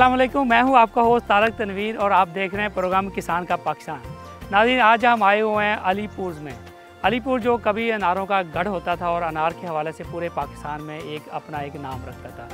वालेकुम मैं हूँ आपका होस्ट तारक तनवीर और आप देख रहे हैं प्रोग्राम किसान का पाकिस्तान। नाजीन, आज हम आए हुए हैं अलीपुर में। अलीपुर जो कभी अनारों का गढ़ होता था और अनार के हवाले से पूरे पाकिस्तान में एक अपना एक नाम रखता था।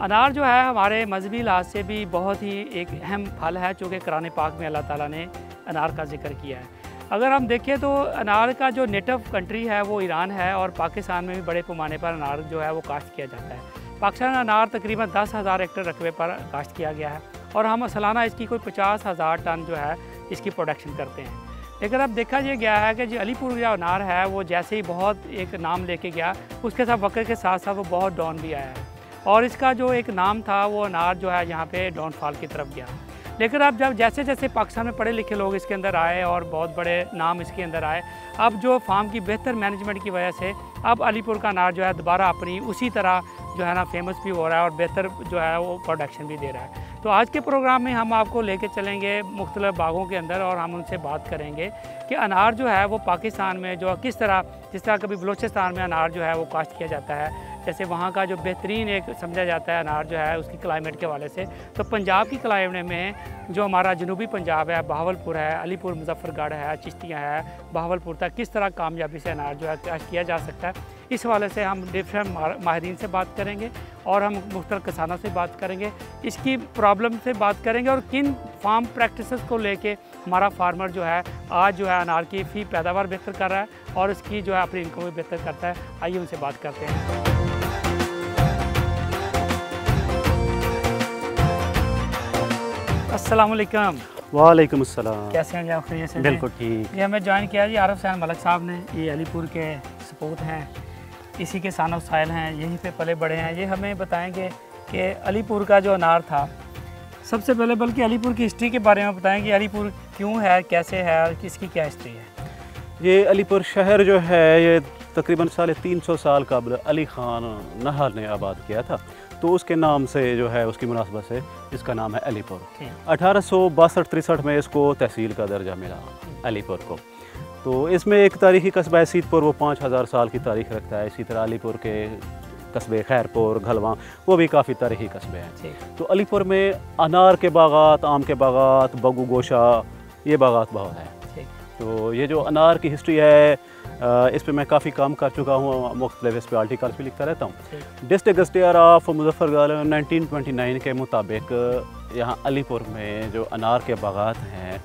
अनार जो है हमारे मजहबी लिहाज से भी बहुत ही एक अहम फल है, चूँकि कुरान पाक में अल्लाह ताला ने अनार का ज़िक्र किया है। अगर हम देखें तो अनार का जो नेटिव कंट्री है, वो ईरान है और पाकिस्तान में भी बड़े पैमाने पर अनार जो है वो काश्त किया जाता है। पाकिस्तान अनार तकरीबन दस हज़ार हेक्टर रकबे पर काश्त किया गया है और हम सालाना इसकी कोई पचास हज़ार टन जो है इसकी प्रोडक्शन करते हैं। लेकिन अब देखा यह गया है कि जो अलीपुर जो अनार है, वो जैसे ही बहुत एक नाम लेके गया, उसके साथ वक्त के साथ साथ वो बहुत डाउन भी आया है। और इसका जो एक नाम था, वो अनार जो है यहाँ पे डाउनफॉल की तरफ़ गया। लेकिन अब जब जैसे जैसे पाकिस्तान में पढ़े लिखे लोग इसके अंदर आए और बहुत बड़े नाम इसके अंदर आए, अब जो फार्म की बेहतर मैनेजमेंट की वजह से अब अलीपुर का अनार जो है दोबारा अपनी उसी तरह जो है ना फ़ेमस भी हो रहा है और बेहतर जो है वो प्रोडक्शन भी दे रहा है। तो आज के प्रोग्राम में हम आपको लेके चलेंगे मुख्तलिफ़ बागों के अंदर और हम उनसे बात करेंगे कि अनार जो है वो पाकिस्तान में जो किस तरह, जिस तरह कभी बलोचिस्तान में अनार जो है वो काश्त किया जाता है। जैसे वहाँ का जो बेहतरीन एक समझा जाता है अनार जो है उसकी क्लाइमेट के हवाले से। तो पंजाब की क्लाइमेट में जो हमारा जनूबी पंजाब है, बहावलपुर है, अलीपुर, मुजफ्फरगढ़ है, चिश्तियाँ है, बहावलपुर तक किस तरह कामयाबी से अनार जो है काश्त किया जा सकता है, इस हवाले से हम डिफरेंट माहरीन से बात करेंगे और हम मुख्तर किसानों से बात करेंगे। इसकी प्रॉब्लम से बात करेंगे और किन फार्म प्रैक्टिस को लेके हमारा फार्मर जो है, आज जो है अनार की फ़ी पैदावार बेहतर कर रहा है और इसकी जो है अपनी इनकम भी बेहतर करता है। आइए उनसे बात करते हैं। अस्सलाम वालेकुम कैसे हैं आप खैरियत से बिल्कुल ठीक। ये हमें ज्वाइन किया जी आरफ सैन मलक साहब ने। ये अलीपुर के सपूत हैं। इसी के सान साइल हैं यहीं पे पले बड़े हैं। ये हमें बताएँगे कि अलीपुर का जो अनार था सबसे पहले बल्कि अलीपुर की हिस्ट्री के बारे में बताएँ कि अलीपुर क्यों है कैसे है और किसकी क्या हिस्ट्री है। ये अलीपुर शहर जो है ये तकरीबन साढ़े तीन सौ साल कबल अली ख़ान नहर ने आबाद किया था। तो उसके नाम से जो है उसकी मुनासबत से इसका नाम है अलीपुर। अठारह सौ बासठ तिरसठ में इसको तहसील का दर्जा मिला अलीपुर को। तो इसमें एक तारीखी कस्बा है सीतपुर वो पाँच हज़ार साल की तारीख रखता है। इसी तरह अलीपुर के कस्बे खैरपुर घलवा वो भी काफ़ी तारीखी कस्बे हैं। तो अलीपुर में अनार के बागात आम के बागात बगू गोशा ये बागात बहुत हैं। तो ये जो अनार की हिस्ट्री है इस पर मैं काफ़ी काम कर चुका हूँ मुख्तलिफ़ इस पर आर्टिकल्स भी लिखता रहता हूँ। ठीक। डिस्ट्रिक्ट गस्टियर ऑफ़ मुजफ्फरगढ़ 1929 के मुताबिक यहाँ अलीपुर में जो अनार के बागात हैं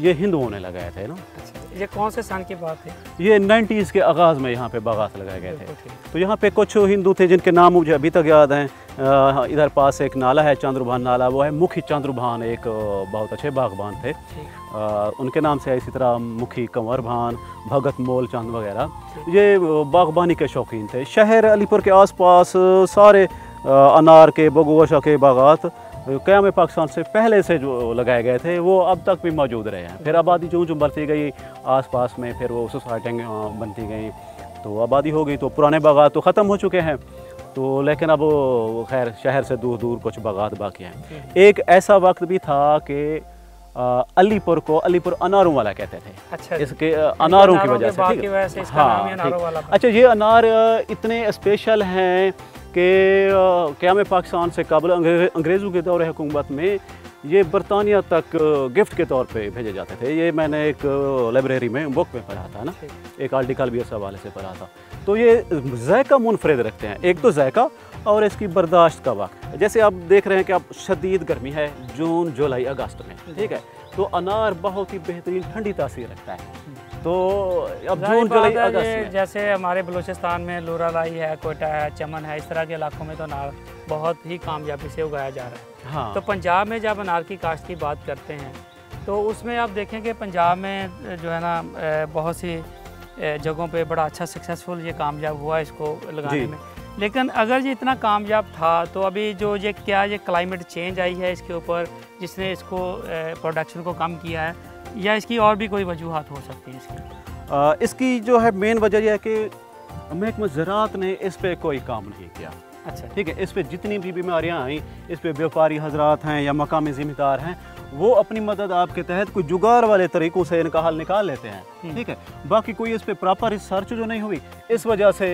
ये हिंदुओं ने लगाए थे ना? अच्छा। ये कौन से सन की बात है? ये 90s के आगाज़ में यहाँ पे बागात लगाए गए थे। तो यहाँ पे कुछ हिंदू थे जिनके नाम मुझे अभी तक याद हैं। इधर पास एक नाला है चंद्रभान नाला वो है मुखी चंद्रभान एक बहुत अच्छे बागबान थे। अ, उनके नाम से इसी तरह मुखी कंवर भान भगत मोल चंद वगैरह। ये बागबानी के शौकीन थे। शहर अलीपुर के आसपास सारे अनार के बगुवशा के बागात क़याम पाकिस्तान से पहले से जो लगाए गए थे वो अब तक भी मौजूद रहे हैं। फिर आबादी जो जो बढ़ती गई आसपास में फिर वो सोसाइटियाँ बनती गई। तो आबादी हो गई तो पुराने बागात तो ख़त्म हो चुके हैं। तो लेकिन अब खैर शहर से दूर दूर कुछ बागात बाकी हैं। एक ऐसा वक्त भी था कि अलीपुर को अलीपुर अनारों वाला कहते थे। अच्छा। इसके अनारों की वजह से है? ही। अच्छा ये अनार इतने स्पेशल हैं कि क़याम पाकिस्तान से कबल अंग्रे- अंग्रेज़ों के दौर हुकूमत में ये बरतानिया तक गिफ्ट के तौर पे भेजे जाते थे। ये मैंने एक लाइब्रेरी में बुक में पढ़ा था ना? एक आर्टिकल भी इस हवाले से पढ़ा था। तो ये जायका मुनफरद रखते हैं। एक तो जायका और इसकी बर्दाश्त का वक्त। जैसे आप देख रहे हैं कि अब शदीद गर्मी है जून जुलाई अगस्त में। ठीक है? तो अनार बहुत ही बेहतरीन ठंडी तासीर रखता है। तो अब जून जुलाई अगस्त जैसे हमारे बलूचिस्तान में लोरालाई है कोयटा है चमन है इस तरह के इलाकों में तो अनार बहुत ही कामयाबी से उगाया जा रहा है। हाँ। तो पंजाब में जब अनार की काश्त की बात करते हैं तो उसमें आप देखें कि पंजाब में जो है ना बहुत सी जगहों पे बड़ा अच्छा सक्सेसफुल ये कामयाब हुआ इसको लगाने में। लेकिन अगर ये इतना कामयाब था तो अभी जो ये क्या ये क्लाइमेट चेंज आई है इसके ऊपर जिसने इसको प्रोडक्शन को कम किया है या इसकी और भी कोई वजूहत हो सकती है इसकी? आ, इसकी जो है मेन वजह यह है कि महकमा ज़रात ने इस पर कोई काम नहीं किया। अच्छा। ठीक है इस पर जितनी भी बीमारियाँ आई इस पर व्यापारी हजरात हैं या मकामी ज़िम्मेदार हैं वो अपनी मदद आपके तहत कोई जुगाड़ वाले तरीक़ों से इनका हल निकाल लेते हैं। ठीक है बाकी कोई इस पर प्रॉपर रिसर्च जो नहीं हुई इस वजह से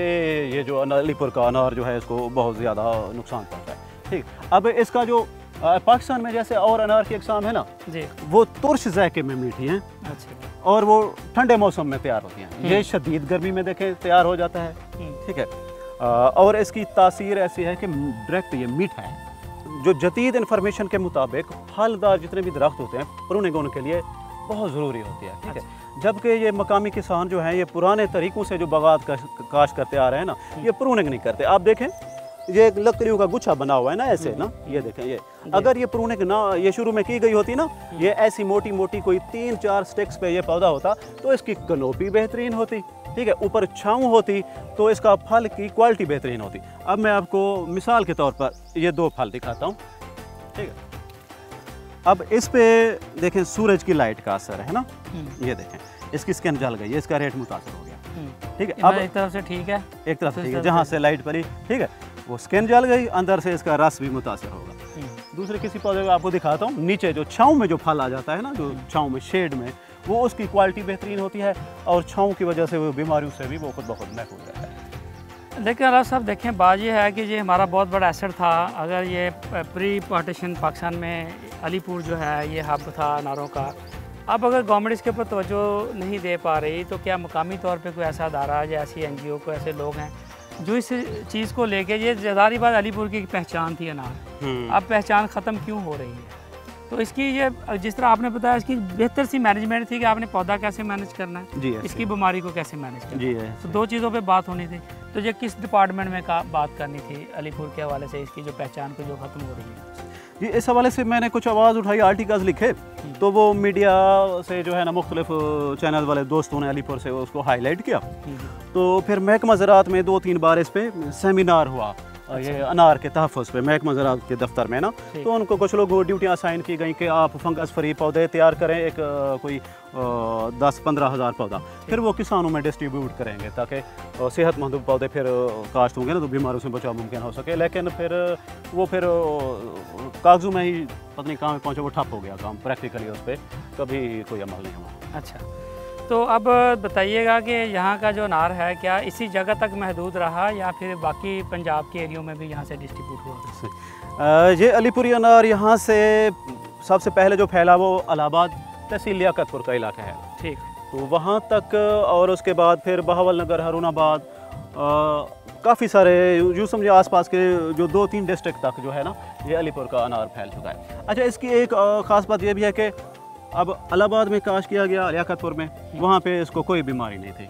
ये जो अलीपुर का अनार जो है इसको बहुत ज़्यादा नुकसान पहुँचा है। ठीक अब इसका जो पाकिस्तान में जैसे और अनार की अकसाम है ना जी। वो तुर्श जायके में मीठी हैं अच्छा। और वो ठंडे मौसम में तैयार होती हैं। हम्म। ये शदीद गर्मी में देखें तैयार हो जाता है। हम्म, ठीक है। अ, और इसकी तासीर ऐसी है कि डायरेक्ट ये मीठा है। जो जदीद इंफॉर्मेशन के मुताबिक फलदार जितने भी दरख्त होते हैं प्रूनिंग उनके लिए बहुत ज़रूरी होती है। ठीक है। जबकि ये मकामी किसान जो हैं ये पुराने तरीक़ों से जो बागात का काश करते आ रहे हैं ना ये प्रूनिंग नहीं करते। आप देखें ये लकड़ियों का गुच्छा बना हुआ है ना ऐसे ना ये देखें ये। अगर ये प्रूनिंग ना ये शुरू में की गई होती ना ये ऐसी मोटी मोटी कोई तीन चार स्टिक्स पे ये पौधा होता तो इसकी कनोपी बेहतरीन होती ठीक है? ऊपर छाँव होती तो इसका फल की क्वालिटी बेहतरीन होती। अब मैं आपको मिसाल के तौर पर ये दो फल दिखाता हूँ ठीक है? अब इस पे देखें सूरज की लाइट का असर है ना? हम्म, ये देखें इसकी स्किन जल गई है इसका रेट मुतासर हो गया हम्म। ठीक है? अब एक तरफ़ से ठीक है? एक तरफ़ दूसरी ठीक है जहाँ से- से। लाइट पड़ी ठीक है? वो स्किन जल गई अंदर से इसका रस भी मुतासर होगा। हम्म, दूसरे किसी पौधे को आपको दिखाता हूँ। नीचे जो छाँव में जो फल आ जाता है ना, जो छाँव में, शेड में, वो उसकी क्वालिटी बेहतरीन होती है और छाँव की वजह से वो बीमारियों से भी वो खुद ब खुद महफूज रहता है। लेकिन अल्लाह साहब देखें बात यह है कि ये हमारा बहुत बड़ा असर था। अगर ये प्री पार्टीशन पाकिस्तान में अलीपुर जो है, ये हब था अनारों का। अब अगर गवर्नमेंट इसके ऊपर तोज्जो नहीं दे पा रही तो क्या मुकामी तौर पे कोई ऐसा अदारा या ऐसी एन जी ओ को ऐसे लोग हैं जो इस चीज़ को लेके ये ज़ारी बात अलीपुर की पहचान थी अनार। अब पहचान ख़त्म क्यों हो रही है? तो इसकी ये जिस तरह आपने बताया इसकी बेहतर सी मैनेजमेंट थी कि आपने पौधा कैसे मैनेज करना है जी इसकी बीमारी को कैसे मैनेज करना जी है तो दो चीज़ों पे बात होनी थी। तो ये किस डिपार्टमेंट में का बात करनी थी अलीपुर के हवाले से इसकी जो पहचान को जो ख़त्म हो रही है? जी इस हवाले से मैंने कुछ आवाज़ उठाई आर्टिकल्स लिखे तो वो मीडिया से जो है ना मुख्तलिफ़ चैनल वाले दोस्तों ने अलीपुर से उसको हाईलाइट किया। तो फिर महकमा ज़रात में दो तीन बार इस पर सेमिनार हुआ। ये अनार के तहफ़ पे महकमा ज़रा के दफ्तर में ना। तो उनको कुछ लोग ड्यूटियाँ असाइन की गई कि आप फंगस फ्री पौधे तैयार करें एक कोई दस पंद्रह हज़ार पौधा। फिर वो किसानों में डिस्ट्रीब्यूट करेंगे ताकि सेहतमंद पौधे फिर काश्त होंगे ना तो बीमारियों से बचाव मुमकिन हो सके। लेकिन फिर वो फिर कागजों में ही पत्नी काम पहुँचे वो ठप हो गया काम प्रैक्टिकली उस पर कभी कोई अमल नहीं हुआ। अच्छा। तो अब बताइएगा कि यहाँ का जो अनार है क्या इसी जगह तक महदूद रहा या फिर बाकी पंजाब के एरियो में भी यहाँ से डिस्ट्रीब्यूट हुआ? ये अलीपुरी अनार यहाँ से सबसे पहले जो फैला वो अलाहाबाद तहसील लियाकतपुर का इलाका है। ठीक। तो वहाँ तक और उसके बाद फिर बहावल नगर हरुणाबाद काफ़ी सारे यूँ समझिए आसपास के जो दो तीन डिस्ट्रिक्ट तक जो है ना ये अलीपुर का अनार फैल चुका है। अच्छा इसकी एक ख़ास बात ये भी है कि अब अलाहाबाद में काश किया गया लियाकतपुर में वहाँ पे इसको कोई बीमारी नहीं थी।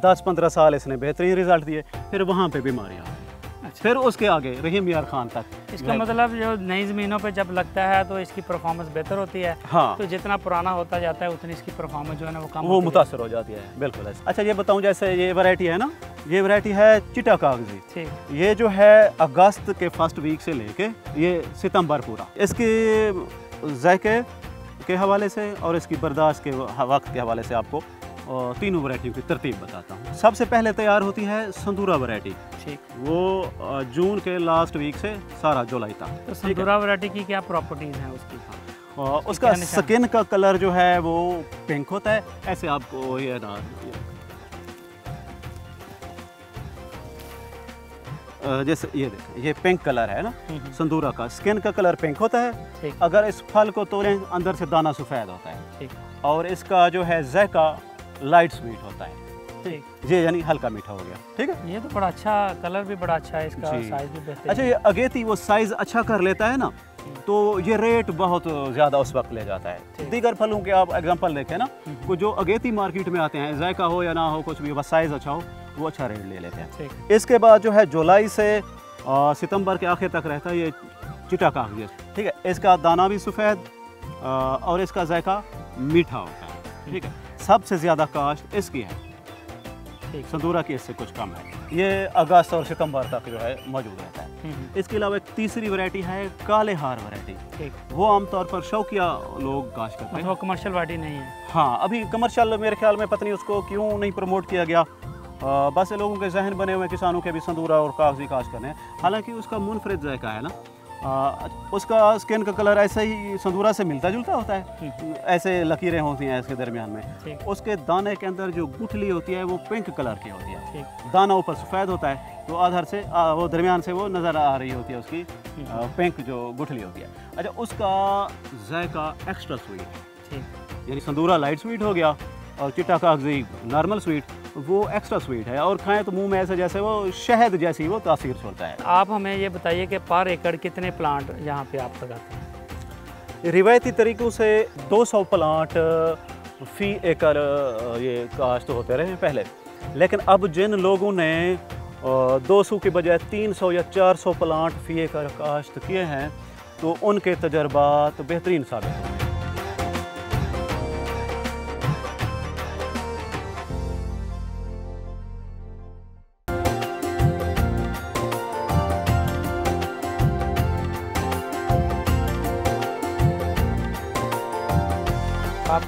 दस पंद्रह साल इसने बेहतरीन रिज़ल्ट दिए फिर वहाँ पे बीमारी आ गई। अच्छा। फिर उसके आगे रहीम यार खान तक इसका मतलब जो नई ज़मीनों पे जब लगता है तो इसकी परफॉर्मेंस बेहतर होती है। हाँ। तो जितना पुराना होता जाता है उतनी इसकी परफॉर्मेंस जो है ना वो कम वो मुतासर हो जाती है बिल्कुल। अच्छा ये बताऊँ जैसे ये वैरायटी है ना ये वैरायटी है चिटा कागज़ी। ये जो है अगस्त के फ़र्स्ट वीक से लेके ये सितंबर पूरा। इसके जायके के हवाले से और इसकी बर्दाश्त के वक्त के हवाले से आपको तीनों वरायटियों की तरतीब बताता हूँ। सबसे पहले तैयार होती है संदूरा वरायटी। ठीक। वो जून के लास्ट वीक से सारा जुलाई तक। तो संदूरा वरायटी की क्या प्रॉपर्टीज़ हैं उसकी? उसका स्किन का कलर जो है वो पिंक होता है। ऐसे आपको ये ना जैसे ये देखें ये पिंक कलर है ना? हम्म, संदूरा का। स्किन का कलर पिंक होता है। अगर इस फल को तोड़ें अंदर से दाना सफ़ेद होता है। और इसका जो है जैका लाइट स्वीट होता है। ये यानी हल्का मीठा हो गया। ठीक है? ये तो बड़ा अच्छा कलर भी बड़ा अच्छा है इसका साइज़ भी बेहतर अच्छा ये अगेती वो साइज़ अच्छा कर लेता है ना तो ये रेट बहुत ज़्यादा उस वक्त ले जाता है। दीगर फलों के आप एग्जांपल देखें ना को जो अगेती मार्केट में आते हैं जायका हो या ना हो कुछ भी बस साइज़ अच्छा हो वो अच्छा रेट ले लेते हैं। इसके बाद जो है जुलाई से सितंबर के आखिर तक रहता है ये चिटा कागज़ ठीक है इसका दाना भी सफ़ेद और इसका जायका मीठा होता है। ठीक है सबसे ज़्यादा काश्त इसकी है। संदूरा की इससे कुछ कम है। ये अगस्त और सितंबर तक जो है मौजूद रहता है। हम्म, इसके अलावा एक तीसरी वैरायटी है काले हार वैरायटी वो आमतौर पर शौकिया लोग काश करते हैं। मतलब कमर्शियल वाटी नहीं है। हाँ अभी कमर्शियल मेरे ख्याल में पता नहीं उसको क्यों नहीं प्रमोट किया गया। बस ये लोगों के जहन बने हुए किसानों के भी संदूरा और कागज़ी काश करने हालाँकि उसका मुनफरद जायका है ना? आ, उसका स्किन का कलर ऐसे ही संदूरा से मिलता जुलता होता है। ऐसे लकीरें होती हैं इसके दरमियान में। उसके दाने के अंदर जो गुठली होती है वो पिंक कलर की होती है। दाना ऊपर सफ़ेद होता है तो आधार से आ, वो दरमियान से वो नज़र आ रही होती है उसकी आ, पिंक जो गुठली होती है। अच्छा उसका जायका एक्स्ट्रा स्वीट यानी संदूरा लाइट स्वीट हो गया और चिट्टा कागज़ी नॉर्मल स्वीट वो एक्स्ट्रा स्वीट है और खाएँ तो मुँह में ऐसे जैसे वो शहद जैसी वो तासीर छोड़ता है। आप हमें ये बताइए कि पर एकड़ कितने प्लांट यहाँ पे आप लगाते हैं? रिवायती तरीक़ों से 200 प्लांट फ़ी एकड़ ये काश्त होते रहे पहले। लेकिन अब जिन लोगों ने दो सौ के बजाय 300 या 400 प्लांट फ़ी एकड़ काश्त किए हैं तो उनके तजर्बात बेहतरीन साबित हुए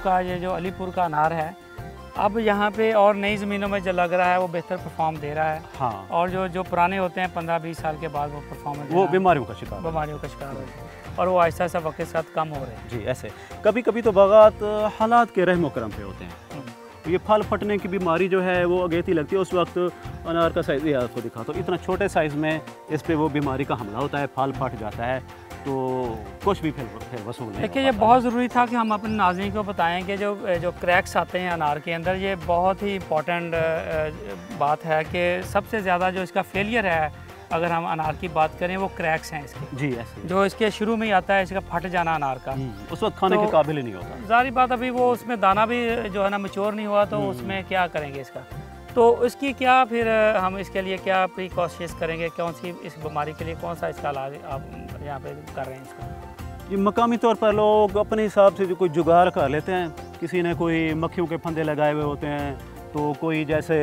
आपका ये जो अलीपुर का अनार है अब यहाँ पे और नई ज़मीनों में जो लग रहा है वो बेहतर परफॉर्म दे रहा है। हाँ। और जो जो पुराने होते हैं पंद्रह बीस साल के बाद वो परफॉर्मेंस वो बीमारियों का शिकार। बीमारियों का शिकार होते हैं। और वो ऐसा ऐसा वक्त के साथ कम हो रहे हैं। जी ऐसे। कभी कभी तो बागात हालात के रहमो करम पे होते हैं। हम्म, ये फल फटने की बीमारी जो है वो अगेती लगती है। उस वक्त अनार का साइज़ ये आपको दिखा। तो इतना छोटे साइज़ में इस पर वो बीमारी का हमला होता है फल फट जाता है तो कुछ भी फिर फिर वसूल नहीं देखिए ये बहुत ज़रूरी था कि हम अपने नाजरन को बताएँ कि जो जो क्रैक्स आते हैं अनार के अंदर ये बहुत ही इम्पोर्टेंट बात है कि सबसे ज़्यादा जो इसका फेलियर है अगर हम अनार की बात करें वो क्रैक्स हैं इसके। जी ऐसे जो इसके शुरू में ही आता है इसका फट जाना अनार का। उस वक्त खाने तो, के काबिल ही नहीं होता। जारी बात अभी वो उसमें दाना भी जो है ना मच्योर नहीं हुआ तो हम्म। उसमें क्या करेंगे इसका? तो इसकी क्या फिर हम इसके लिए क्या प्रिकॉशंस करेंगे? कौन सी इस बीमारी के लिए कौन सा इसका इलाज आप यहाँ पे कर रहे हैं इसका? ये मकामी तौर पर लोग अपने हिसाब से जो कोई जुगाड़ कर लेते हैं किसी ने कोई मक्खियों के फंदे लगाए हुए होते हैं तो कोई जैसे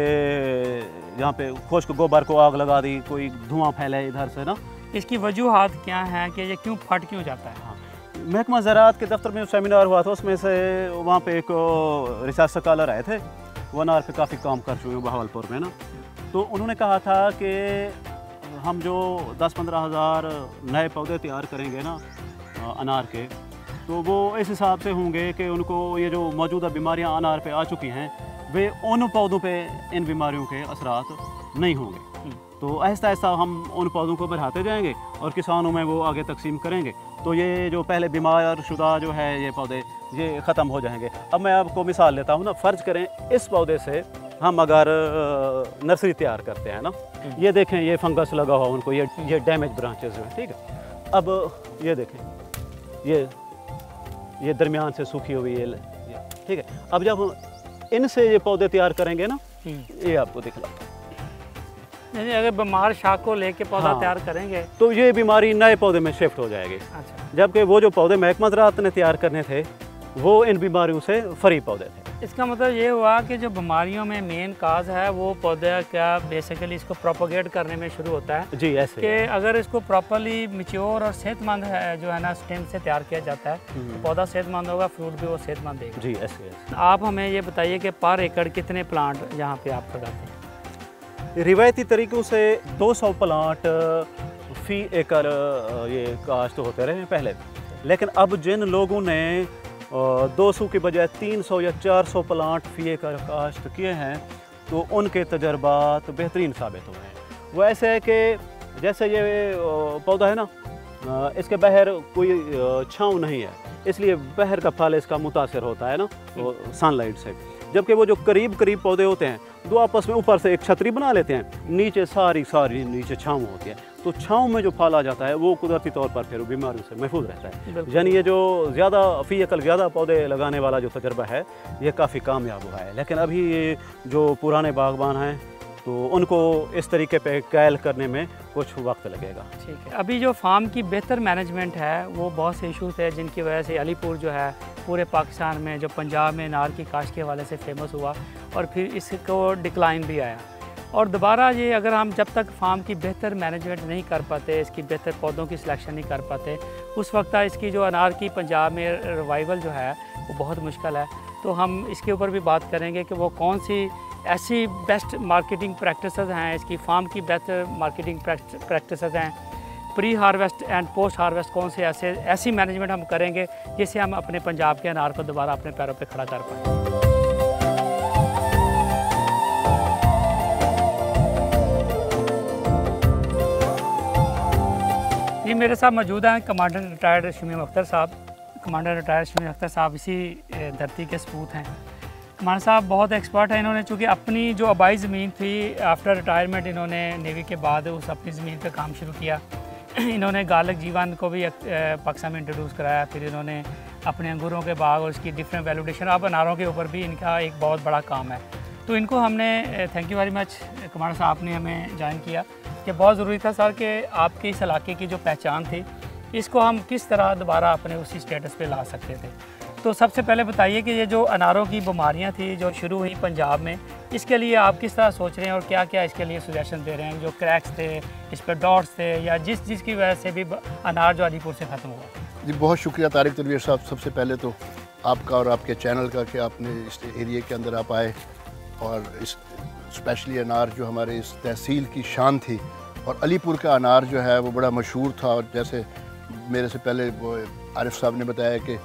यहाँ पे खुश्क गोबर को आग लगा दी कोई धुआँ फैले इधर से ना। इसकी वजूहत क्या है कि ये क्यों फट क्यों जाता है? हाँ। महकमा ज़रात के दफ्तर में सेमिनार हुआ था उसमें से वहाँ पे एक रिसर्च स्कॉलर आए थे। वो अनार पे काफ़ी काम कर चुके हैं बहावलपुर में ना। तो उन्होंने कहा था कि हम जो दस पंद्रह हज़ार नए पौधे तैयार करेंगे ना अनार के तो वो इस हिसाब से होंगे कि उनको ये जो मौजूदा बीमारियाँ अनार पे आ चुकी हैं वे उन पौधों पे इन बीमारियों के असरात नहीं होंगे। हम्म। तो आहिस्ता आहिस्ता हम उन पौधों को बढ़ाते जाएँगे और किसानों में वो आगे तकसीम करेंगे। तो ये जो पहले बीमार शुदा जो है ये पौधे ये ख़त्म हो जाएँगे। अब मैं आपको मिसाल लेता हूँ ना फ़र्ज़ करें इस पौधे से हम अगर नर्सरी तैयार करते हैं ना हम्म। ये देखें ये फंगस लगा हुआ उनको ये ये डैमेज ब्रांचेस हैं ठीक है। अब ये देखें ये ये दरमियान से सूखी हुई ये, ठीक है। अब जब इनसे ये पौधे तैयार करेंगे ना हम्म। ये आपको दिखलाता नहीं यानी अगर बीमार शाख को लेके पौधा हाँ। तैयार करेंगे। तो ये बीमारी नए पौधे में शिफ्ट हो जाएगी। अच्छा। जबकि वो जो पौधे महकमत रात ने तैयार करने थे वो इन बीमारियों से फ्री पौधे थे। इसका मतलब ये हुआ कि जो बीमारियों में मेन काज है वो पौधे क्या बेसिकली इसको प्रोपोगेट करने में शुरू होता है। जी ऐसे कि अगर इसको प्रॉपरली मिच्योर और सेहतमंद है जो है ना स्टेम से तैयार किया जाता है तो हम्म, पौधा सेहतमंद होगा फ्रूट भी वो सेहतमंद देगा। जी ऐसे ऐसे आप हमें ये बताइए कि पर एकड़ कितने प्लांट यहाँ पे आप लगाते हैं? रिवायती तरीक़ों से 200 प्लांट फ़ी एकड़ ये काश्त होते रहे पहले। लेकिन अब जिन लोगों ने दो सौ के बजाय 300 या 400 प्लांट फ़ी का काश्त किए हैं तो उनके तजर्बात बेहतरीन साबित हुए हैं। वो ऐसे है कि जैसे ये पौधा है ना इसके बहर कोई छाँव नहीं है इसलिए बहर का फल इसका मुतासर होता है ना सनलाइट से। जबकि वो जो करीब करीब पौधे होते हैं दो आपस में ऊपर से एक छतरी बना लेते हैं। नीचे सारी सारी नीचे छाँव होती है। तो छाँव में जो फल आ जाता है वो कुदरती तौर पर फिर बीमारियों से महफूज रहता है। यानी ये जो ज़्यादा फ़ी अकल ज़्यादा पौधे लगाने वाला जो तजर्बा है ये काफ़ी कामयाब हुआ है। लेकिन अभी ये जो पुराने बागबान हैं तो उनको इस तरीके पे कैल करने में कुछ वक्त लगेगा। ठीक है। अभी जो फार्म की बेहतर मैनेजमेंट है, वो बहुत से इश्यूज़ है जिनकी वजह से अलीपुर जो है, पूरे पाकिस्तान में, जो पंजाब में नार की काश्त के हवाले से फ़ेमस हुआ और फिर इसको डिक्लाइन भी आया। और दोबारा ये अगर हम जब तक फार्म की बेहतर मैनेजमेंट नहीं कर पाते, इसकी बेहतर पौधों की सिलेक्शन नहीं कर पाते, उस वक्त इसकी जो अनार की पंजाब में रिवाइवल जो है, वो बहुत मुश्किल है। तो हम इसके ऊपर भी बात करेंगे कि वो कौन सी ऐसी बेस्ट मार्केटिंग प्रैक्टिस हैं, इसकी फार्म की बेस्ट मार्केटिंग प्रैक्टिस हैं। Pre harvest and post harvest कौन से ऐसे, ऐसी मैनेजमेंट हम करेंगे जिससे हम अपने पंजाब के अनार को दोबारा अपने पैरों पे खड़ा कर पाएँ। ये मेरे साथ मौजूद हैं कमांडर रिटायर्ड शमीम अख्तर साहब। कमांडर रिटायर्ड शमीम अख्तर साहब इसी धरती के सपूत हैं। कमांडर साहब, बहुत एक्सपर्ट हैं इन्होंने, चूँकि अपनी जो आबाई ज़मीन थी आफ्टर रिटायरमेंट इन्होंने नेवी के बाद उस अपनी ज़मीन पर काम शुरू किया। इन्होंने गालक जीवन को भी पाकिस्तान में इंट्रोड्यूस कराया। फिर इन्होंने अपने अंगूरों के बाग और उसकी डिफरेंट वैल्यूडेशन अब अनारों के ऊपर भी इनका एक बहुत बड़ा काम है। तो इनको हमने thank you very much Kumar साहब ने हमें ज्वाइन किया कि बहुत ज़रूरी था सर कि आपके इस इलाके की जो पहचान थी, इसको हम किस तरह दोबारा अपने उसी स्टेटस पे ला सकते थे। तो सबसे पहले बताइए कि ये जो अनारों की बीमारियाँ थी जो शुरू हुई पंजाब में, इसके लिए आप किस तरह सोच रहे हैं और क्या क्या इसके लिए सुजेशन दे रहे हैं? जो क्रैक्स थे, इस पर डॉट्स थे या जिस जिसकी वजह से भी अनार जो अलीपुर से ख़त्म हुआ? जी, बहुत शुक्रिया तारिक तनवीर साहब सबसे पहले तो आपका और आपके चैनल का कि आपने इस एरिए के अंदर आप आए और इस स्पेशली अनार जो हमारे इस तहसील की शान थी और अलीपुर का अनार जो है वो बड़ा मशहूर था और जैसे मेरे से पहले वो आरिफ साहब ने बताया कि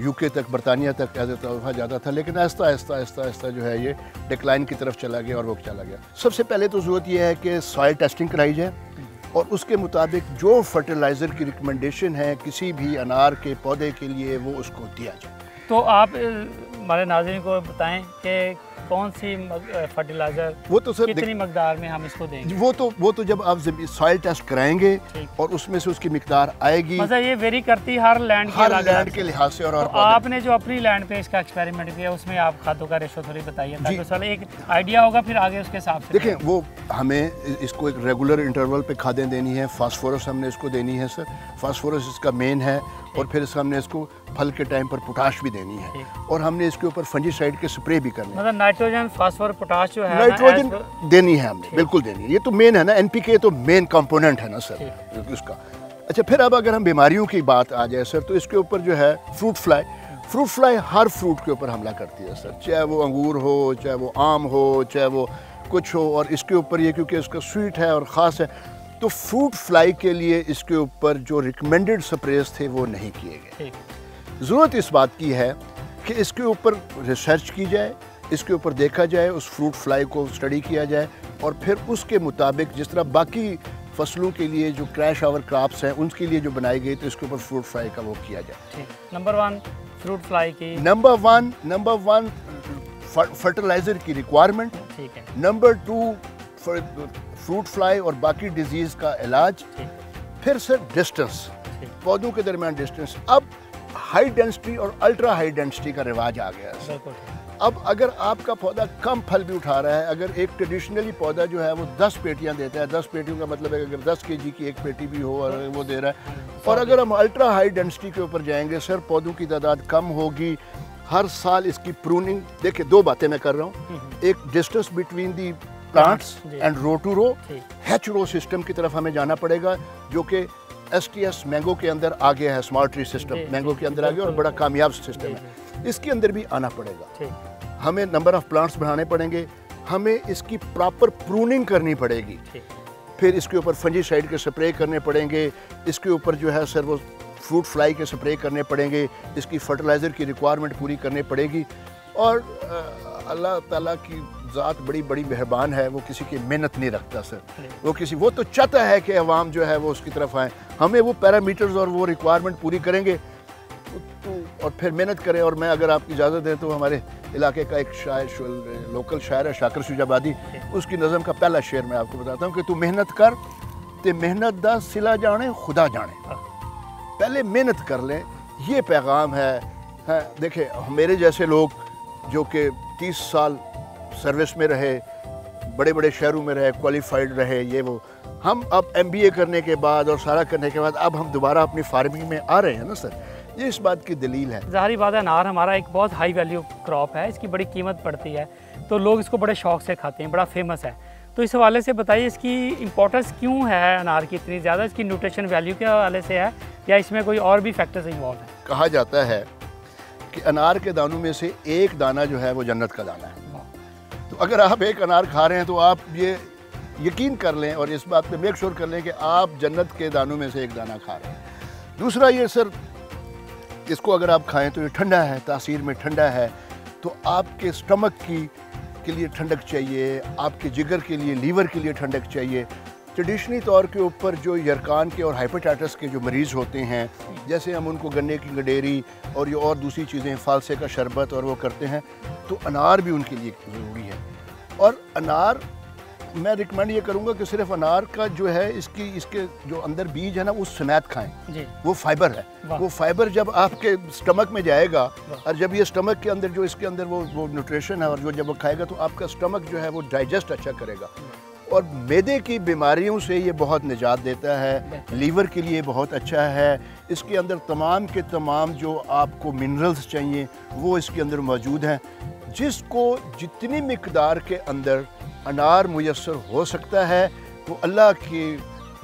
यूके तक, बरतानिया तक क्या जाता वहाँ जाता था, लेकिन आहिस्ता आहिस्ता आहिस्ता आहिस्ता जो है ये डिक्लाइन की तरफ़ चला गया और वो चला गया। सबसे पहले तो ज़रूरत यह है कि सॉयल टेस्टिंग कराई जाए और उसके मुताबिक जो फर्टिलाइज़र की रिकमेंडेशन है, किसी भी अनार के पौधे के लिए वो उसको दिया जाए। तो आप, हमारे नाजरन को बताएँ कि कौन सी फर्टिलाइज़र वो तो सर कितनी मकदार में हम इसको देंगे? वो तो वो तो जब आप सॉइल टेस्ट कराएँगे और उसमें से उसकी मकदार आएगी। मतलब ये वेरी करती हर लैंड हर लैंड के लिहाज से और, तो और आपने जो अपनी लैंड पे इसका एक्सपेरिमेंट किया उसमें आप खादों का रेशो थोड़ी बताइए ताकि सर एक आइडिया होगा फिर आगे उसके हिसाब से देखें वो हमें इसको एक रेगुलर इंटरवल पे खादें देनी है। फास्फोरस हमने इसको देनी है सर फास्फोरस इसका मेन है और फिर हमने इसको फल के टाइम पर पोटाश भी देनी है। और हमने इसके ऊपर फंजीसाइड के स्प्रे भी करने मतलब नाइट्रोजन फास्फोर पोटाश जो है नाइट्रोजन देनी है हमने बिल्कुल देनी है। ये तो मेन है ना एनपीके तो मेन कंपोनेंट है ना सर उसका। अच्छा फिर अब अगर हम बीमारियों की बात आ जाए सर तो इसके ऊपर जो है फ्रूट फ्लाई फ्रूट फ्लाई हर फ्रूट के ऊपर हमला करती है सर चाहे वो अंगूर हो चाहे वो आम हो चाहे वो कुछ हो और इसके ऊपर ये क्योंकि इसका स्वीट है और ख़ास है तो फ्रूट फ्लाई के लिए इसके ऊपर जो रिकमेंडेड स्प्रेस थे वो नहीं किए गए। ज़रूरत इस बात की है कि इसके ऊपर रिसर्च की जाए इसके ऊपर देखा जाए उस फ्रूट फ्लाई को स्टडी किया जाए और फिर उसके मुताबिक जिस तरह बाकी फ़सलों के लिए जो क्रैश आवर क्रॉप्स हैं उनके लिए जो बनाई गई तो इसके ऊपर फ्रूट फ्लाई का वो किया जाए। नंबर वन फ्रूट फ्लाई की number one number one fertilizer की रिक्वायरमेंट ठीक है। नंबर टू फ्रूट फ्लाई और बाकी डिज़ीज़ का इलाज. फिर सर डिस्टेंस पौधों के दरमियान डिस्टेंस अब हाई डेंसिटी और अल्ट्रा हाई डेंसिटी का रिवाज आ गया है। अब अगर आपका पौधा कम फल भी उठा रहा है अगर एक ट्रेडिशनली पौधा जो है वो 10 पेटियाँ देता है 10 पेटियों का मतलब है अगर 10 केजी की एक पेटी भी हो और वो दे रहा है। और अगर हम अल्ट्रा हाई डेंसिटी के ऊपर जाएँगे सर पौधों की तादाद कम होगी। हर साल इसकी प्रूनिंग देखिए दो बातें मैं कर रहा हूँ। हम्म। एक distance between the plants and row to row hedge row system की तरफ़ हमें जाना पड़ेगा जो कि एस टी एस मैंगो के अंदर आ गया है स्मार्ट ट्री सिस्टम मैंगो के अंदर आ गया और बड़ा कामयाब सिस्टम है। इसके अंदर भी आना पड़ेगा। हमें नंबर ऑफ़ प्लांट्स बढ़ाने पड़ेंगे हमें इसकी प्रॉपर प्रूनिंग करनी पड़ेगी। फिर इसके ऊपर फंजीसाइड के स्प्रे करने पड़ेंगे इसके ऊपर जो है सर वो फ्रूट फ्लाई के स्प्रे करने पड़ेंगे इसकी फर्टिलाइज़र की रिक्वायरमेंट पूरी करनी पड़ेगी। और अल्लाह ताला की ज़ात बड़ी बड़ी मेहरबान है वो किसी की मेहनत नहीं रखता सर। वो किसी वो तो चाहता है कि अवाम जो है वो उसकी तरफ़ आए। हमें वो पैरामीटर्स और वो रिक्वायरमेंट पूरी करेंगे और फिर मेहनत करें और मैं अगर आपकी इजाज़त दें तो हमारे इलाके का एक शायर लोकल शायर है शाकर शुजाबादी उसकी नज़म का पहला शेर मैं आपको बताता हूँ कि तू मेहनत कर तो मेहनत दा सिला जाने खुदा जाने। पहले मेहनत कर लें ये पैगाम है, है देखे मेरे जैसे लोग जो कि तीस साल सर्विस में रहे बड़े बड़े शहरों में रहे क्वालिफाइड रहे ये वो हम अब एमबीए करने के बाद और सारा करने के बाद अब हम दोबारा अपनी फ़ार्मिंग में आ रहे हैं ना सर ये इस बात की दलील है। ज़ाहरी बात है अनार हमारा एक बहुत हाई वैल्यू क्रॉप है इसकी बड़ी कीमत पड़ती है तो लोग इसको बड़े शौक से खाते हैं बड़ा फ़ेमस है। तो इस हवाले से बताइए इसकी इम्पोर्टेंस क्यों है अनार की इतनी ज़्यादा? इसकी न्यूट्रिशन वैल्यू के हवाले से है या इसमें कोई और भी फैक्टर्स इन्वॉल्व है? कहा जाता है कि अनार के दानों में से एक दाना जो है वो जन्नत का दाना है। तो अगर आप एक अनार खा रहे हैं तो आप ये यकीन कर लें और इस बात पे मेक श्योर कर लें कि आप जन्नत के दानों में से एक दाना खा रहे हैं। दूसरा ये सर इसको अगर आप खाएँ तो ये ठंडा है, तासीर में ठंडा है। तो आपके स्टमक की, के लिए ठंडक चाहिए, आपके जिगर के लिए, लीवर के लिए ठंडक चाहिए। ट्रेडिशनली तौर के ऊपर जो यरकान के और हाइपेटाइटिस के जो मरीज़ होते हैं, जैसे हम उनको गन्ने की गडेरी और ये और दूसरी चीज़ें, फालसे का शरबत और वो करते हैं तो अनार भी उनके लिए ज़रूरी है। और अनार मैं रिकमेंड ये करूँगा कि सिर्फ़ अनार का जो है इसकी इसके जो अंदर बीज है ना वो समेत खाएँ। जी। वो फाइबर है। वो फाइबर जब आपके स्टमक में जाएगा और जब ये स्टमक के अंदर जो इसके अंदर वो वो न्यूट्रिशन है और जो जब वो खाएगा तो आपका स्टमक जो है वो डाइजेस्ट अच्छा करेगा। और मैदे की बीमारियों से ये बहुत निजात देता है। लीवर के लिए बहुत अच्छा है। इसके अंदर तमाम के तमाम जो आपको मिनरल्स चाहिए वो इसके अंदर मौजूद हैं। जिसको जितनी मकदार के अंदर अनार मुयसर हो सकता है, वो अल्लाह की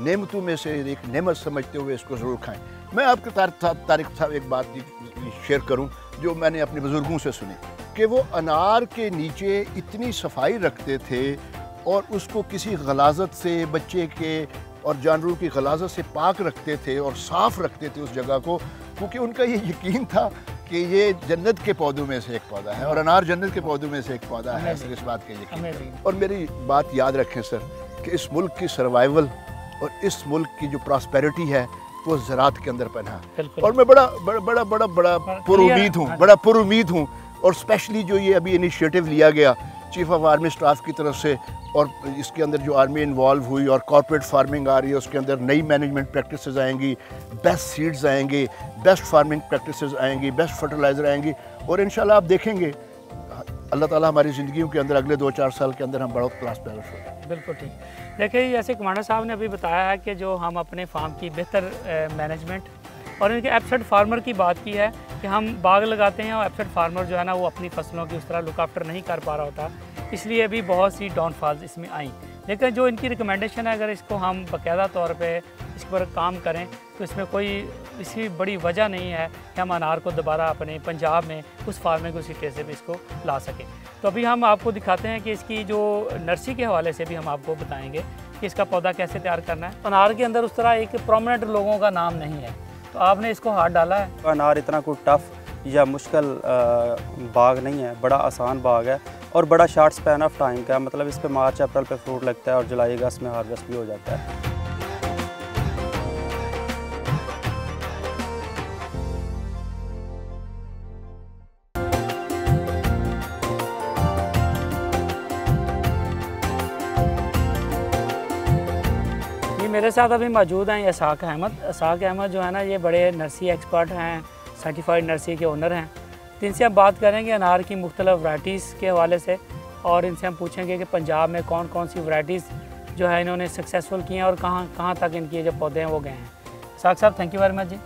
नेमतों में से एक नेमत समझते हुए इसको ज़रूर खाएँ। मैं आपके तारीख साहब एक बात शेयर करूँ, जो मैंने अपने बुज़ुर्गों से सुनी, कि वो अनार के नीचे इतनी सफ़ाई रखते थे और उसको किसी गलाजत से, बच्चे के और जानवरों की गलाजत से पाक रखते थे और साफ़ रखते थे उस जगह को, क्योंकि उनका ये यकीन था कि ये जन्नत के पौधों में से एक पौधा है और अनार जन्नत के पौधों में से एक पौधा है सर इस बात के लिए और मेरी बात याद रखें सर कि इस मुल्क की सर्वाइवल और इस मुल्क की जो प्रॉस्पेरिटी है वो ज़रात के अंदर पना और मैं बड़ा बड़ा बड़ा बड़ा बड़ा पुरुद हूँ हाँ। बड़ा पुरुद हूँ और स्पेशली जो ये अभी इनिशिएटिव लिया गया चीफ ऑफ़ आर्मी स्टाफ की तरफ़ से और इसके अंदर जो आर्मी इन्वॉल्व हुई और कॉर्पोरेट फ़ार्मिंग आ रही है, उसके अंदर नई मैनेजमेंट प्रैक्टिसेस आएँगी बेस्ट सीड्स आएँगे बेस्ट फ़ार्मिंग प्रैक्टिसेस आएँगी बेस्ट फर्टिलाइज़र आएँगी और इंशाल्लाह आप देखेंगे, अल्लाह ताला हमारी ज़िंदगियों के अंदर अगले दो चार साल के अंदर हम बड़ा क्लास पैरस हो बिल्कुल ठीक। देखिए जैसे कमांडर साहब ने अभी बताया है कि जो हम अपने फार्म की बेहतर मैनेजमेंट और इनके एपसेट फार्मर की बात की है कि हम बाग लगाते हैं और एपसेट फार्मर जो है ना, वो अपनी फ़सलों की उस तरह लुक आफ्टर नहीं कर पा रहा होता। इसलिए भी बहुत सी डाउनफॉल्स इसमें आई। लेकिन जो इनकी रिकमेंडेशन है, अगर इसको हम बाकायदा तौर पे इस पर काम करें तो इसमें कोई इसकी बड़ी वजह नहीं है कि हम अनार को दोबारा अपने पंजाब में, उस फार्मे को, उसी से भी इसको ला सकें। तो अभी हम आपको दिखाते हैं कि इसकी जो नर्सरी के हवाले से भी हम आपको बताएँगे कि इसका पौधा कैसे तैयार करना है। अनार के अंदर उस तरह एक प्रोमिनेंट लोगों का नाम नहीं है। तो आपने इसको हाथ डाला है? अनार इतना कोई टफ या मुश्किल बाग नहीं है, बड़ा आसान बाग है और बड़ा शार्ट स्पैन ऑफ़ टाइम का मतलब इस पर मार्च, अप्रैल पे फ्रूट लगता है और जुलाई, अगस्त में हार्वेस्ट भी हो जाता है। साथ अभी मौजूद हैं इसाक अहमद। इसाक अहमद जो है ना ये बड़े नर्सरी एक्सपर्ट हैं सर्टिफाइड नर्सरी के ओनर हैं। तो इनसे हम बात करेंगे अनार की मुख्तलिफ़ वैराइटीज़ के हवाले से और इनसे हम पूछेंगे कि पंजाब में कौन कौन सी वैराइटीज़ जो है इन्होंने सक्सेसफुल की हैं और कहाँ कहाँ तक इनके जो पौधे हैं वो गए हैं। इसाक साहब थैंक यू वेरी मच जी।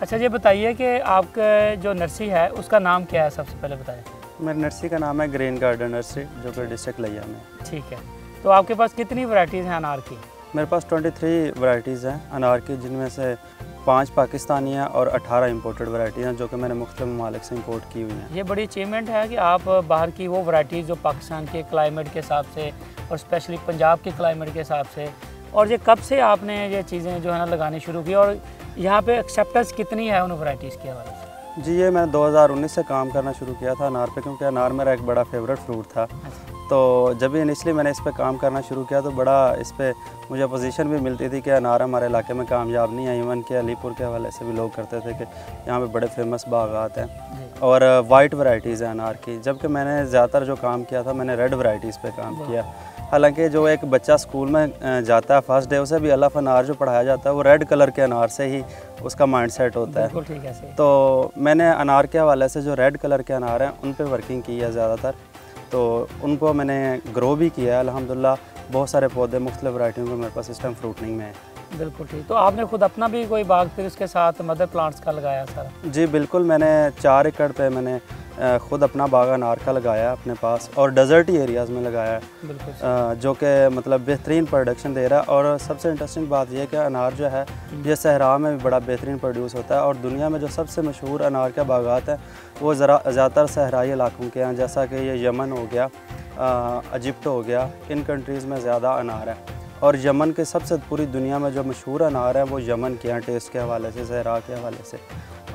अच्छा ये बताइए कि आपका जो नर्सरी है उसका नाम क्या है सबसे पहले बताइए मेरी नर्सरी का नाम है ग्रीन गार्डन नर्सरी जो कि डिस्ट्रिक्ट लिया में। ठीक है। तो आपके पास कितनी वराइटीज़ हैं अनार की? मेरे पास 23 वैरायटीज़ हैं अनार की जिनमें से पाँच पाकिस्तानी हैं और 18 इंपोर्टेड वैरायटी हैं जो कि मैंने मुख्तलिफ़ ममालिक से इंपोर्ट की हुई हैं। ये बड़ी अचीवमेंट है कि आप बाहर की वो वैराइटीज़ जो पाकिस्तान के क्लाइमेट के हिसाब से और स्पेशली पंजाब के क्लाइमेट के हिसाब से और ये कब से आपने ये चीज़ें जो है ना लगानी शुरू की और यहाँ पे एक्सेप्टेंस कितनी है उन वैराइटीज़ के हवाले से? जी ये मैंने 2019 से काम करना शुरू किया था अनार पे क्योंकि अनार मेरा एक बड़ा फेवरेट फ्रूट था। तो जब भी इनिशली मैंने इस पर काम करना शुरू किया तो बड़ा इस पर मुझे अपोजिशन भी मिलती थी कि अनार हमारे इलाके में कामयाब नहीं है। इवन के अलीपुर के हवाले से भी लोग करते थे कि यहाँ पे बड़े फ़ेमस बागात हैं। और वाइट वैरायटीज़ हैं अनार की। जबकि मैंने ज़्यादातर जो काम किया था मैंने रेड वैरायटीज़ पे काम किया। हालाँकि जो एक बच्चा स्कूल में जाता है फ़र्स्ट डे उसे भी अल्लाह अनार जो पढ़ाया जाता है वो रेड कलर के अनार से ही उसका माइंड सेट होता है। ठीक है तो मैंने अनार के हवाले से जो रेड कलर के अनार हैं उन पर वर्किंग की है ज़्यादातर। तो उनको मैंने ग्रो भी किया है, अलहमदिल्ला, बहुत सारे पौधे, मुख्तलिफ़ वाइटियों के मेरे पास इस टाइम फ्रूटनिंग में है। बिल्कुल ठीक। तो आपने खुद अपना भी कोई बाग फिर उसके साथ मदर प्लांट्स का लगाया सारा? जी बिल्कुल मैंने चार एकड़ पे मैंने खुद अपना बाग अनार का लगाया अपने पास और डेजर्टी एरियाज़ में लगाया। है बिल्कुल जो कि मतलब बेहतरीन प्रोडक्शन दे रहा है और सबसे इंटरेस्टिंग बात यह है कि अनार जो है ये सहरा में भी बड़ा बेहतरीन प्रोड्यूस होता है और दुनिया में जो सबसे मशहूर अनार के बागात हैं वो ज़रा ज़्यादातर सहराई इलाकों के हैं जैसा कि ये यमन हो गया इजिप्ट हो गया इन कंट्रीज़ में ज़्यादा अनार है। और यमन के सबसे पूरी दुनिया में जो मशहूर अनार है वो यमन के हैं टेस्ट के हवाले से जहरा के हवाले से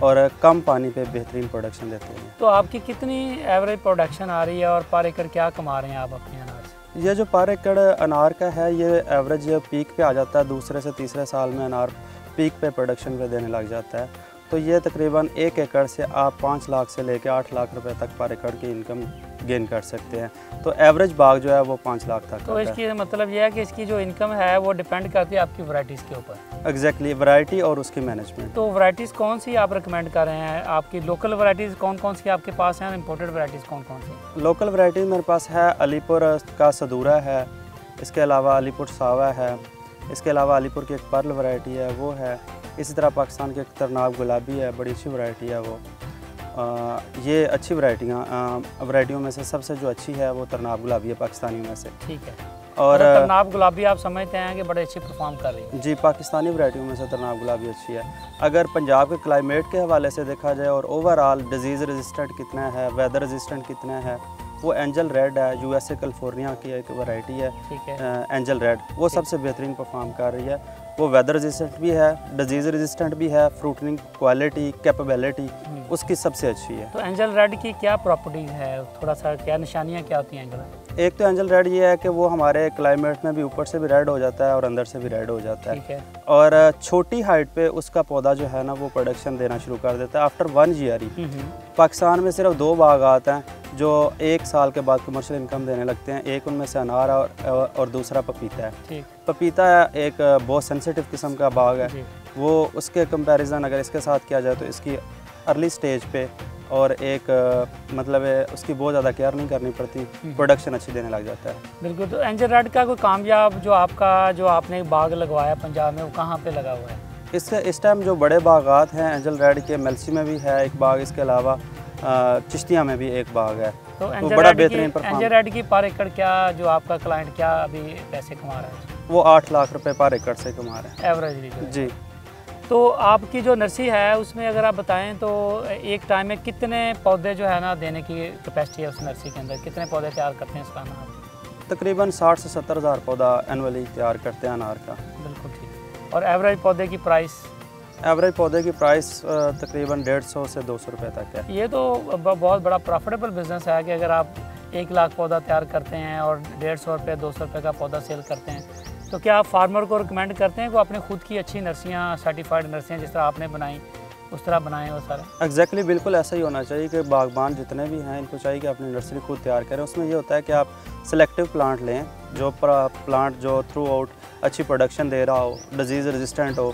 और कम पानी पे बेहतरीन प्रोडक्शन देते हैं। तो आपकी कितनी एवरेज प्रोडक्शन आ रही है और पर एकड़ क्या कमा रहे हैं आप अपने अनार से? ये जो पर एकड़ अनार का है ये एवरेज पीक पे आ जाता है दूसरे से तीसरे साल में अनार पीक पे प्रोडक्शन पे देने लग जाता है। तो ये तकरीबन एक एकड़ से आप पाँच लाख से लेकर आठ लाख रुपए तक पर एकड़ की इनकम गेन कर सकते हैं। तो एवरेज बाग जो है वो पाँच लाख तक तो इसकी मतलब यह है कि इसकी जो इनकम है वो डिपेंड करती है आपकी वैराइटीज़ के ऊपर। एग्जैक्टली वैरायटी और उसकी मैनेजमेंट तो वराइटीज़ कौन सी आप रिकमेंड कर रहे हैं? आपकी लोकल वराइटीज़ कौन कौन सी आपके पास हैं इम्पोर्टेड वराइटीज़ कौन कौन सी? लोकल वैरायटी मेरे पास है अलीपुर का सदूरा है इसके अलावा अलीपुर सावा है इसके अलावा अलीपुर की एक पर्ल वैरायटी है वो है। इसी तरह पाकिस्तान की एक तरनाब गुलाबी है बड़ी अच्छी वैरायटी है वो। आ, ये अच्छी वरायटियाँ वरायटियों में से सबसे जो अच्छी है वो तरनाब गुलाबी है पाकिस्तानी में से। ठीक है। और मतलब तरनाब गुलाबी आप समझते हैं कि बड़े अच्छी परफॉर्म कर रही है। जी पाकिस्तानी वैरायटियों में से तरनाब गुलाबी अच्छी है। अगर पंजाब के क्लाइमेट के हवाले से देखा जाए और ओवरऑल डिज़ीज़ रेजिस्टेंट कितना है वेदर रेजिस्टेंट कितना है वो एंजल रेड है यूएसए कैलिफ़ोर्निया की एक वैरायटी है ठीक है। एंजल रेड वो सबसे बेहतरीन परफॉर्म कर रही है। वो वेदर रेजिस्टेंट भी है डिज़ीज़ रेजिस्टेंट भी है फ्रूटनिंग क्वालिटी कैपेबिलिटी उसकी सबसे अच्छी है। तो एंजल रेड की क्या प्रॉपर्टीज़ है? थोड़ा सा क्या निशानियाँ क्या होती हैं एंजल एक तो एंजल रेड ये है कि वो हमारे क्लाइमेट में भी ऊपर से भी रेड हो जाता है और अंदर से भी रेड हो जाता ठीक है। और छोटी हाइट पे उसका पौधा जो है ना वो प्रोडक्शन देना शुरू कर देता है आफ्टर वन ईयर ही। हम्म, हम्म। पाकिस्तान में सिर्फ़ दो बागात हैं जो एक साल के बाद कमर्शियल इनकम देने लगते हैं। एक उनमें से अनार और, और दूसरा पपीता है। पपीता एक बहुत सेंसिटिव किस्म का बाग है। वो उसके कंपैरिजन अगर इसके साथ किया जाए तो इसकी अर्ली स्टेज पे और एक मतलब उसकी बहुत ज़्यादा केयर नहीं करनी पड़ती। प्रोडक्शन अच्छी देने लग जाता है। बिल्कुल तो एंजल रेड का कोई कामयाब जो आपका जो आपने बाग लगवाया पंजाब में वो कहाँ पे लगा हुआ है? इसके इस टाइम जो बड़े बागात हैं एंजल रेड के मेलसी में भी है एक बाग इसके अलावा चिश्तिया में भी एक बाग है। तो तो बड़ा बेहतरीन एंजल रेड की पर एकड़ क्या जो आपका क्लाइंट क्या अभी पैसे कमा रहा है? वो आठ लाख रुपए पर एकड़ से कमा रहे हैं। जी। तो आपकी जो नर्सरी है उसमें अगर आप बताएँ तो एक टाइम में कितने पौधे जो है ना देने की कैपेसिटी है उस नर्सरी के अंदर? कितने पौधे तैयार करते हैं इसका अनार तकरीबन साठ से सत्तर हज़ार पौधा एनुअली तैयार करते हैं अनार का। बिल्कुल ठीक। और एवरेज पौधे की प्राइस एवरेज पौधे की प्राइस तकरीबन डेढ़ सौ से दो सौ रुपये तक है। ये तो बहुत बड़ा प्रॉफिटेबल बिज़नेस है कि अगर आप एक लाख पौधा तैयार करते हैं और डेढ़ सौ रुपये दो सौ रुपये का पौधा सेल करते हैं तो क्या आप फार्मर को रिकमेंड करते हैं कि अपने खुद की अच्छी नर्सियाँ सर्टिफाइड नर्सियाँ जिस तरह आपने बनाई उस तरह बनाएँ वो सारा? एग्जैक्टली exactly, बिल्कुल ऐसा ही होना चाहिए कि बागबान जितने भी हैं इनको चाहिए कि अपनी नर्सरी खुद तैयार करें। उसमें ये होता है कि आप सेलेक्टिव प्लांट लें जो प्लांट जो थ्रू आउट अच्छी प्रोडक्शन दे रहा हो डिज़ीज़ रेजिस्टेंट हो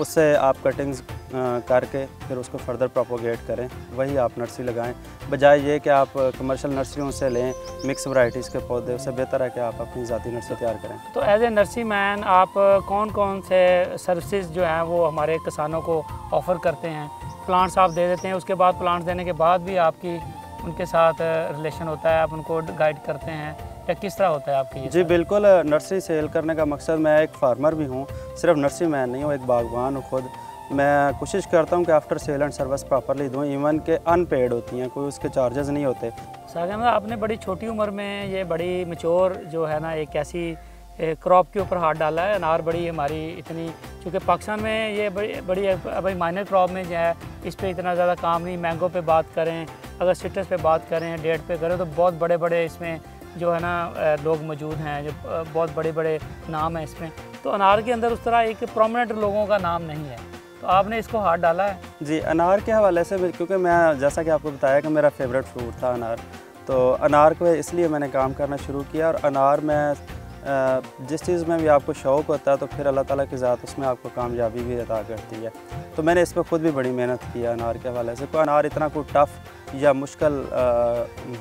उससे आप कटिंग्स करके फिर उसको फर्दर प्रोपोगेट करें। वही आप नर्सरी लगाएँ। बजाय ये कि आप कमर्शियल नर्सरियों से लें मिक्स वैरायटीज़ के पौधे, उससे बेहतर है कि आप अपनी ज़ाती नर्सरी तैयार करें। तो एज ए नर्सरी मैन आप कौन कौन से सर्विसेज़ जो हैं वो हमारे किसानों को ऑफ़र करते हैं? प्लांट्स आप दे देते हैं, उसके बाद प्लांट्स देने के बाद भी आपकी उनके साथ रिलेशन होता है, आप उनको गाइड करते हैं। या किस तरह होता है आपकी ये जी बिल्कुल नर्सरी सेल करने का मकसद मैं एक फार्मर भी हूँ सिर्फ़ नर्सरी मैन नहीं हूँ एक बागवान हूँ खुद। मैं कोशिश करता हूँ कि after sale and service properly दूँ इवन के अनपेड होती हैं कोई उसके चार्जेस नहीं होते। सागर आपने बड़ी छोटी उम्र में ये बड़ी मच्योर जो है ना एक ऐसी क्रॉप के ऊपर हाथ डाला है अनार बड़ी हमारी इतनी क्योंकि पाकिस्तान में ये बड़ी बड़ी अभी माइनर क्रॉप में जो है इस पर इतना ज़्यादा काम नहीं मैंगो पे बात करें अगर सिट्रस पे बात करें डेट पे करें तो बहुत बड़े बड़े इसमें जो है ना लोग मौजूद हैं, जो बहुत बड़े बड़े नाम हैं इसमें। तो अनार के अंदर उस तरह एक प्रोमिनेंट लोगों का नाम नहीं है। तो आपने इसको हाथ डाला है? जी, अनार के हवाले से क्योंकि मैं, जैसा कि आपको बताया कि मेरा फेवरेट फ्रूट था अनार। तो अनार को इसलिए मैंने काम करना शुरू किया और अनार में जिस चीज़ में भी आपको शौक़ होता है तो फिर अल्लाह ताला की ज़ात उसमें आपको कामयाबी भी अदा करती है। तो मैंने इस पर ख़ुद भी बड़ी मेहनत की है अनार के हवाले से। कोई अनार इतना कोई टफ़ या मुश्किल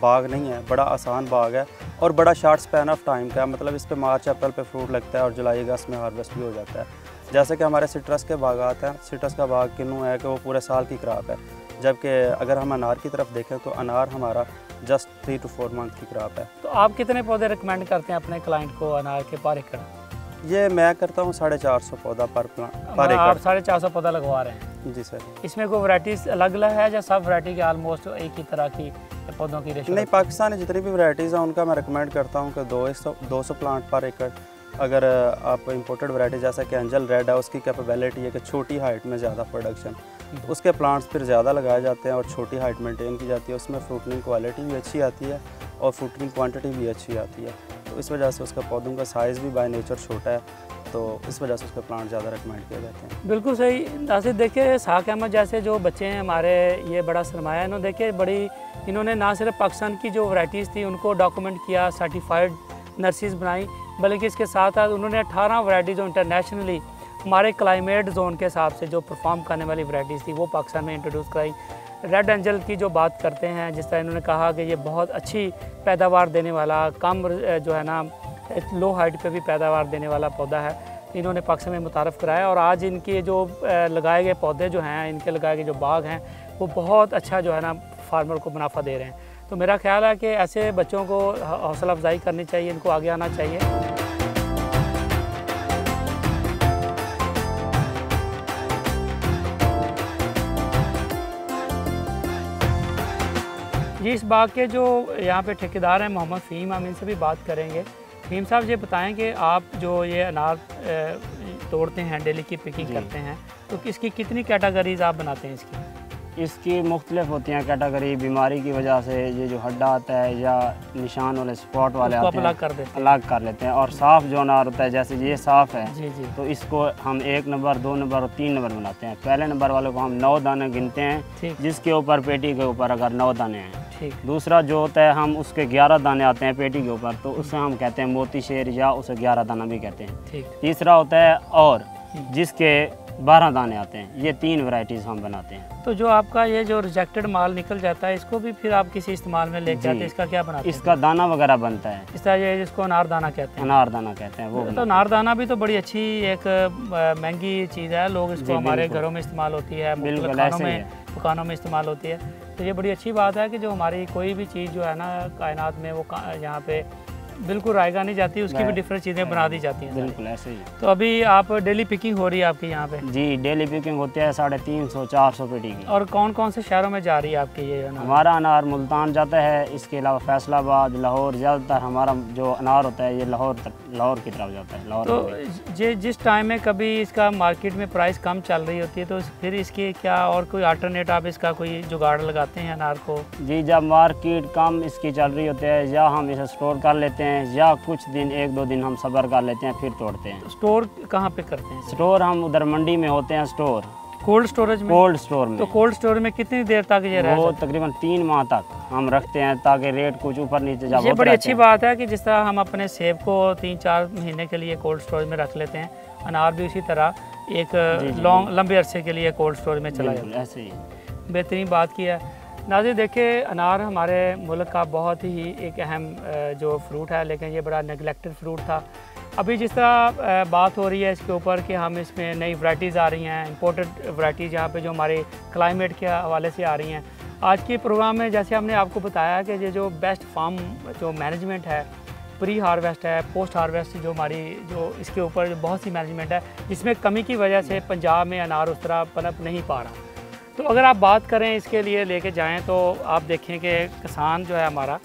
बाग नहीं है, बड़ा आसान बाग है और बड़ा शार्ट स्पैन ऑफ़ टाइम का मतलब इस पर मार्च, अप्रैल पे फ्रूट लगता है और जुलाई, अगस्त में हार्वेस्ट भी हो जाता है। जैसे कि हमारे सिट्रस के बागात हैं, सिट्रस का बाग किन्नू है कि वो पूरे साल की क्रॉप है। जबकि अगर हम अनार की तरफ़ देखें तो अनार हमारा just three two four month की क्रॉप है। तो आप कितने पौधे रिकमेंड करते हैं अपने क्लाइंट को अनार के पर एकड़? ये मैं करता हूँ साढ़े चार सौ पौधा पर प्लांट पर मतलब आप साढ़े चार सौ पौधा लगवा रहे हैं? जी सर। इसमें कोई वरायटी अलग अलग है या सब वरायटी की आलमोस्ट एक ही तरह की पौधों की नहीं पाकिस्तान में जितनी भी वरायटीज़ हैं उनका मैं रिकमेंड करता हूँ कि दो सौ दो सौ प्लांट पर एकड़। अगर आप इंपोर्टेड वैरायटी जैसा कि एंजल रेड है उसकी कैपेबिलिटी है कि छोटी हाइट में ज़्यादा प्रोडक्शन तो उसके प्लांट्स फिर ज़्यादा लगाए जाते हैं और छोटी हाइट मेंटेन की जाती है। उसमें फ्रूटनिंग क्वालिटी भी अच्छी आती है और फ्रूटनिंग क्वांटिटी भी अच्छी आती है। तो इस वजह से उसका पौधों का साइज़ भी बाय नेचर छोटा है तो इस वजह से उसके प्लांट ज़्यादा रिकमेंड किए जाते हैं। बिल्कुल सही। नासिर देखिए साक अहमद जैसे जो बच्चे हैं हमारे ये बड़ा सरमाया इन्होंने देखिए बड़ी इन्होंने ना सिर्फ़ पाकिस्तान की जो वैराइटीज़ थी उनको डॉक्यूमेंट किया सर्टिफाइड नर्सिस बनाई। बल्कि इसके साथ साथ उन्होंने अठारह वैराइटी जो इंटरनेशनली हमारे क्लाइमेट जोन के हिसाब से जो परफॉर्म करने वाली वैराइटीज़ थी, वो पाकिस्तान में इंट्रोड्यूस कराई। रेड एंजल की जो बात करते हैं, जिस तरह इन्होंने कहा कि ये बहुत अच्छी पैदावार देने वाला, कम जो है ना लो हाइट पे भी पैदावार देने वाला पौधा है, इन्होंने पाकिस्तान में मुतारफ़ कराया। और आज इनके जो लगाए गए पौधे जो हैं, इनके लगाए गए जो बाग हैं, वो बहुत अच्छा जो है ना फार्मर को मुनाफा दे रहे हैं। तो मेरा ख्याल है कि ऐसे बच्चों को हौसला अफजाई करनी चाहिए इनको आगे आना चाहिए। जी इस बाग के जो यहाँ पे ठेकेदार हैं मोहम्मद फ़ीम हम इनसे भी बात करेंगे। फ़ीम साहब ये बताएँ कि आप जो ये अनार तोड़ते हैं डेली की पिकिंग करते हैं तो इसकी कितनी कैटागरीज आप बनाते हैं इसकी? इसकी मुख्तलिफ़ होती हैं कैटेगरी बीमारी की वजह से ये जो हड्डा आता है या निशान वाले स्पॉट वाले आते अलग कर देते हैं। अलग कर लेते हैं। और साफ़ जो अनार होता है जैसे ये साफ़ है जी जी। तो इसको हम एक नंबर दो नंबर और तीन नंबर बनाते हैं। पहले नंबर वाले को हम नौ दाने गिनते हैं जिसके ऊपर पेटी के ऊपर अगर नौ दाने हैं। दूसरा जो होता है हम उसके ग्यारह दाने आते हैं पेटी के ऊपर तो उसे हम कहते हैं मोती शेर या उसे ग्यारह दाना भी कहते हैं। तीसरा होता है और हम्म। जिसके बारह दाने आते हैं। ये तीन वैरायटीज़ हम बनाते हैं। तो जो आपका ये जो रिजेक्टेड माल निकल जाता है इसको भी फिर आप किसी इस्तेमाल में ले जाते हैं? इसका क्या बनाते हैं? इसका दाना वगैरह बनता है। इस तरह ये जिसको अनार दाना कहते हैं। अनार दाना कहते हैं वो तो अनार दाना भी तो बड़ी अच्छी एक महँगी चीज़ है। लोग इसको हमारे घरों में इस्तेमाल होती है बिल्कुल में दुकानों में इस्तेमाल होती है। तो ये बड़ी अच्छी बात है कि जो हमारी कोई भी चीज़ जो है ना कायनात में वो यहाँ पे बिल्कुल रायगा नहीं जाती उसकी भी डिफरेंट चीज़ें बना दी जाती हैं बिल्कुल ऐसे ही। तो अभी आप डेली पिकिंग हो रही है आपकी यहाँ पे? जी डेली पिकिंग होती है साढ़े तीन सौ चार सौ पेटी की। और कौन कौन से शहरों में जा रही है आपकी ये अनार? हमारा अनार मुल्तान जाता है इसके अलावा फैसलाबाद लाहौर ज़्यादातर हमारा जो अनार होता है ये लाहौर तक लाहौर की तरफ़ जाता है लाहौर तो जे जिस टाइम में कभी इसका मार्केट में प्राइस कम चल रही होती है तो फिर इसकी क्या और कोई अल्टरनेट आप इसका कोई जुगाड़ लगाते हैं अनार को? जी जब मार्केट कम इसकी चल रही होती है या हम इसे स्टोर कर लेते हैं या कुछ दिन एक दो दिन हम सब्र कर लेते हैं फिर तोड़ते हैं। स्टोर कहाँ पे करते हैं? स्टोर हम उधर मंडी में होते हैं स्टोर। कोल्ड स्टोरेज में? कोल्ड स्टोर में। तो कोल्ड स्टोर में कितनी देर तक ये रहे वो तकरीबन तीन माह तक हम रखते हैं ताकि रेट कुछ ऊपर नीचे जा ये बड़ी अच्छी बात है कि जिस तरह हम अपने सेब को तीन चार महीने के लिए कोल्ड स्टोरेज में रख लेते हैं अनार भी उसी तरह एक लॉन्ग लंबे अरसे के लिए कोल्ड स्टोरेज में चला जाता है। ऐसे ही। बेहतरीन बात की है। नाजिर देखे अनार हमारे मुल्क का बहुत ही एक अहम जो फ्रूट है, लेकिन ये बड़ा नेगलेक्टेड फ्रूट था। अभी जिस तरह बात हो रही है इसके ऊपर कि हम इसमें नई वैराइटीज़ आ रही हैं इम्पोर्टेड वराइटीज़ यहाँ पे जो हमारे क्लाइमेट के हवाले से आ रही हैं। आज के प्रोग्राम में जैसे हमने आपको बताया कि ये जो बेस्ट फार्म जो मैनेजमेंट है प्री हार्वेस्ट है पोस्ट हार्वेस्ट जो हमारी, जो इसके ऊपर बहुत सी मैनेजमेंट है जिसमें कमी की वजह से पंजाब में अनार उस तरह पनप नहीं पा रहा। तो अगर आप बात करें इसके लिए लेके जाएँ तो आप देखें कि किसान जो है हमारा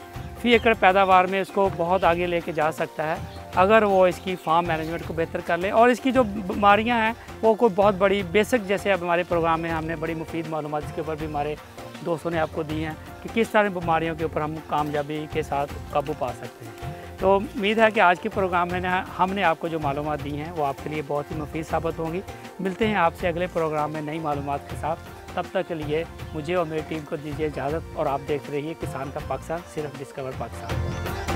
फ़ी एकड़ पैदावार में इसको बहुत आगे लेके जा सकता है। अगर वो इसकी फार्म मैनेजमेंट को बेहतर कर ले और इसकी जो बीमारियाँ हैं, वो कोई बहुत बड़ी बेसिक जैसे अब हमारे प्रोग्राम में हमने बड़ी मुफीद मालूम इसके ऊपर भी हमारे दोस्तों ने आपको दी हैं कि किस तरह बीमारियों के ऊपर हम कामयाबी के साथ काबू पा सकते हैं। तो उम्मीद है कि आज के प्रोग्राम में हमने आपको जो मालूम दी हैं, वो आपके लिए बहुत ही मुफीद साबित होंगी। मिलते हैं आपसे अगले प्रोग्राम में नई मालूम के साथ। तब तक के लिए मुझे और मेरी टीम को दीजिए इजाज़त और आप देख रहिए किसान का पाकिस्तान, सिर्फ़ डिस्कवर पाकिस्तान।